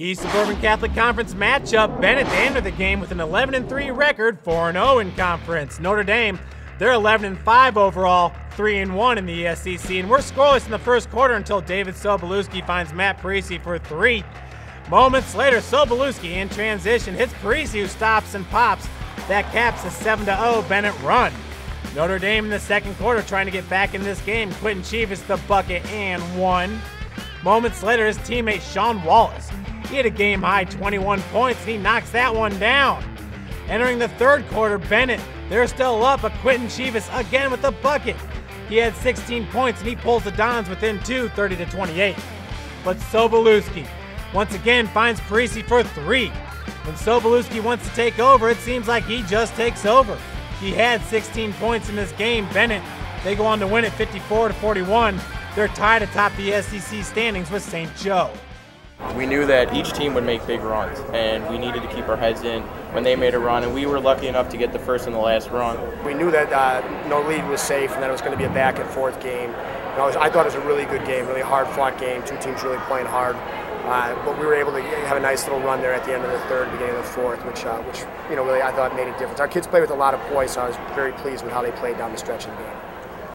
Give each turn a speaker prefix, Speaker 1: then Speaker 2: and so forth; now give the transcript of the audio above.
Speaker 1: East Suburban Catholic Conference matchup. Benet they enter the game with an 11 3 record, 4 0 in conference. Notre Dame, they're 11 5 overall, 3 1 in the SEC. And we're scoreless in the first quarter until David Sobolewski finds Matt Parisi for three. Moments later, Sobolewski in transition hits Parisi, who stops and pops. That caps a 7 0 Benet run. Notre Dame in the second quarter trying to get back in this game. Quinton Chievous the bucket and one. Moments later, his teammate Sean Wallace he had a game high 21 points and he knocks that one down. Entering the third quarter, Benet, they're still up, but Quinton Chievous again with the bucket. He had 16 points and he pulls the Dons within two, 30 to 28. But Sobolewski once again finds Parisi for three. When Sobolewski wants to take over, it seems like he just takes over. He had 16 points in this game. Benet, they go on to win it 54 to 41. They're tied atop the SEC standings with St. Joe.
Speaker 2: We knew that each team would make big runs, and we needed to keep our heads in when they made a run, and we were lucky enough to get the first and the last run.
Speaker 3: We knew that uh, no lead was safe, and that it was going to be a back and forth game. I, was, I, thought it was a really good game, really hard fought game. Two teams really playing hard. Uh, but we were able to have a nice little run there at the end of the third, beginning of the fourth, which, uh, which you know, really I thought made a difference. Our kids played with a lot of poise, so I was very pleased with how they played down the stretch of the game.